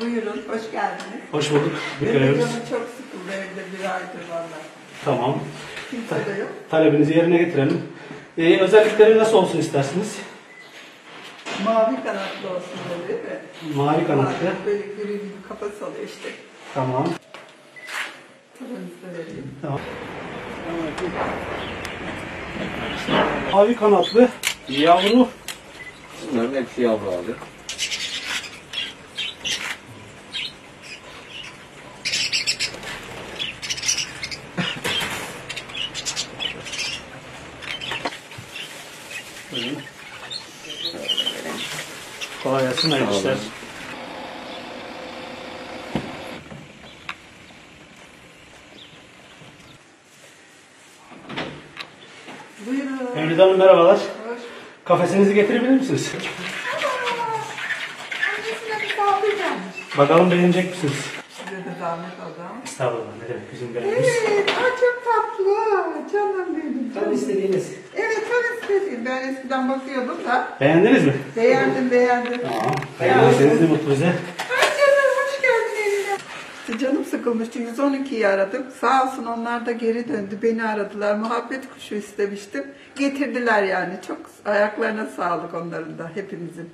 Buyurun, hoş geldiniz. Hoş bulduk. Benim Bekleriz. canım çok sıkıldı evde bir aydır valla. Tamam. Kimse de yok. Talebinizi yerine getirelim. Ee, özellikleri nasıl olsun istersiniz? Mavi kanatlı olsun dedi ve Mavi kanatlı. böyle gri gibi kafası oluyor işte. Tamam. Paranızı da vereyim. Tamam. Mavi kanatlı yavru Bunların hepsi yavru abi. Kolay gelsin hayırlı işler. Buyurun. Mevlid Hanım merhabalar. Hoş. Kafesinizi getirebilir misiniz? Annesine bir kahve gelmiş. Bakalım beğenecek misiniz? Size de zahmet ama. Estağfurullah ne demek bizim görevimiz. Evet, aa, çok tatlı. Canım benim. Tam istediğiniz. Ben eskiden bakıyordum da. Beğendiniz mi? Beğendim, beğendim. Tamam. Beğendiyseniz ne mutlu bize. Ay canım, hoş geldin evine. Canım sıkılmıştı. 112'yi aradım. Sağ olsun onlar da geri döndü. Beni aradılar. Muhabbet kuşu istemiştim. Getirdiler yani. Çok ayaklarına sağlık onların da hepimizin.